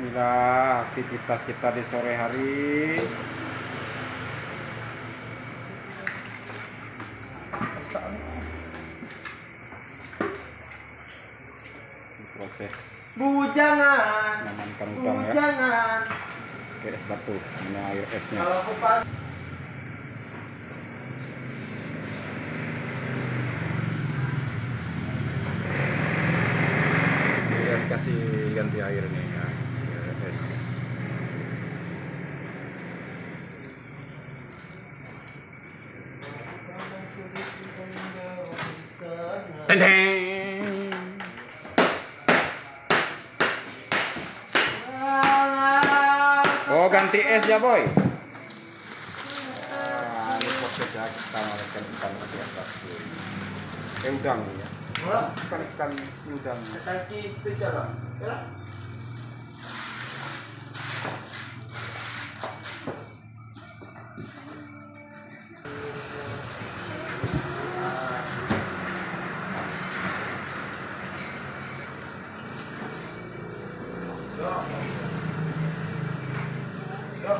Inilah aktivitas kita di sore hari. Proses Bujangan, mengamankan udang ya bujangan. ke es batu. Ini air esnya. Kalau aku kasih ganti air nih Tendeng. Oh ganti es ya boy. Ini kita mengoleskan ikan di atas dulu. Eh udang ya. Ikan ikan udang. Kaki spesial Ikan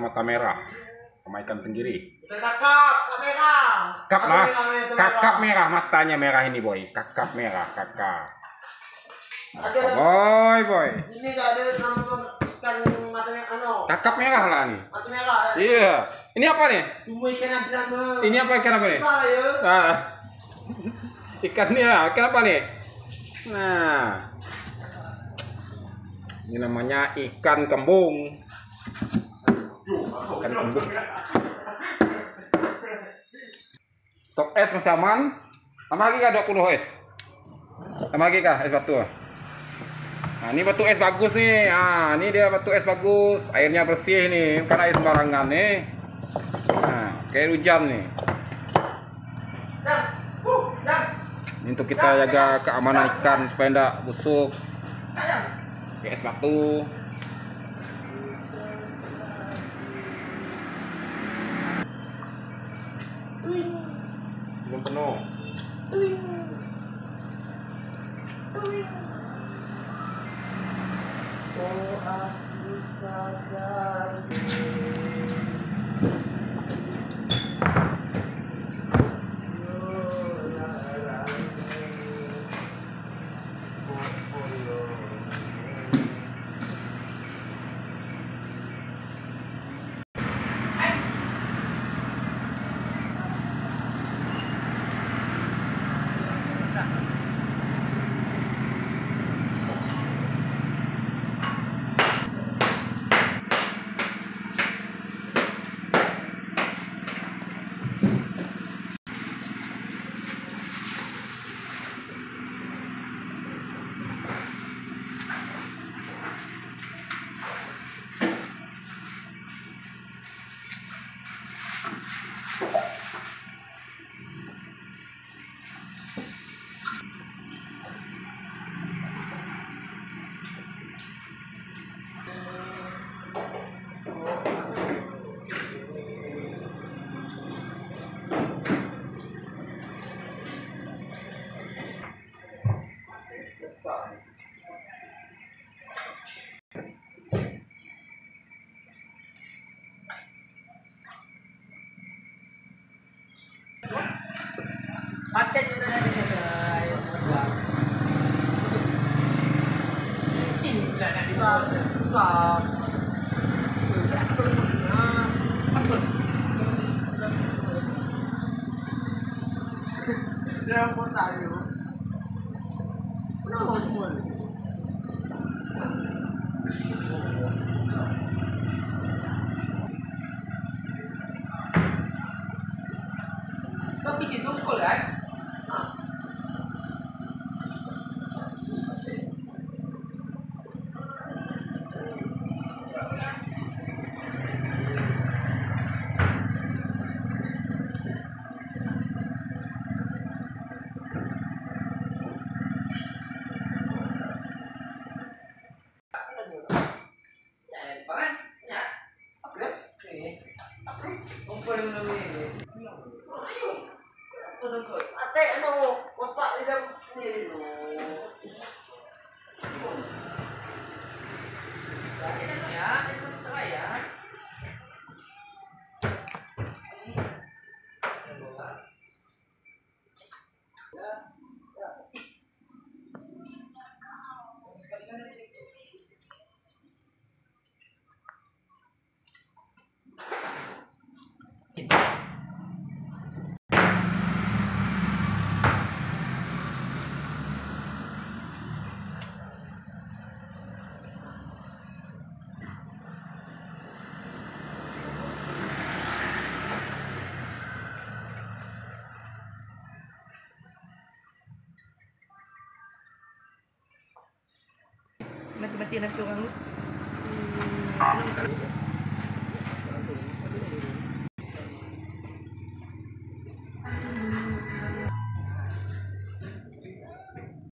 mata merah sama ikan tenggiri. Kakak kamera. Kakap lah. Kakap merah matanya merah ini boy. Kakap merah kakap. Boy boy. ini enggak ada nama ikan mata merah ano. Kakap merah lah nih. Mata merah. ya. Iya. Ini apa nih? Cuma ikan nama. Ini apa ikan apa nih? Nah, ya. Ah. Ikannya ikan apa nih? Nah. Ini namanya ikan kembung. Ikan kembung. Stok es masih aman. Tambah lagi kah 20 es? Tambah lagi kah es batu? Nah, ini batu es bagus nih. Ah, ini dia batu es bagus. Airnya bersih nih, bukan air sembarangan nih. Nah, kayak hujan nih. Ini untuk kita jaga keamanan ikan supaya tidak busuk. Kayak es batu. Belum penuh. Oh, Não, contrário. Não, mano. Có cái gì nó có lại Ang pala mo naman eh. Ate, ano? తినట్టు